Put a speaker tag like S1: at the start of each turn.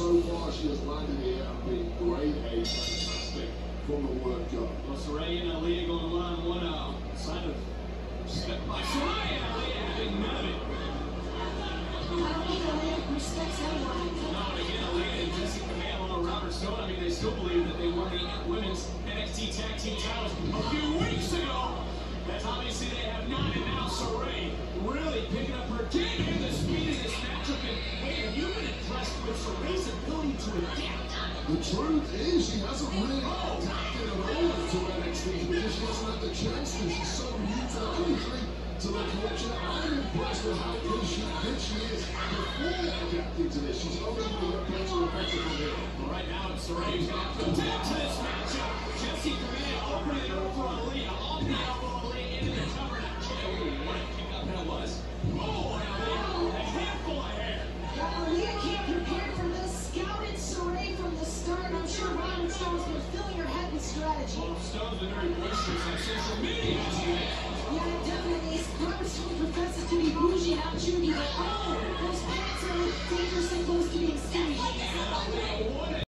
S1: so far she has landed here and been grade A, fantastic from the word go.
S2: Well, Sarray and Aliyah going one on one. Uh, sign of step by Sarray and Aliyah having none of it.
S3: I don't think Aliyah respects anyone.
S2: No, and again, Aliyah and Jessi Kamea and Robert Stone. I mean, they still believe that they won the women's NXT Tag Team titles a few ability to adapt?
S1: The truth is, she hasn't really adapted at all to NXT because she hasn't had the chance to. She's so new to the country, to the culture. I'm impressed with how good she, good she is before adapting to this. She's going to get better and better from here.
S2: Right, now it's Sarray who's going to have to
S3: Stone's been filling her head with strategy.
S2: Well, Stone's been very boisterous on social media, you know.
S3: Yeah, definitely. Robert Stone professes to be bougie shooting, but oh, those pants are dangerously close to being.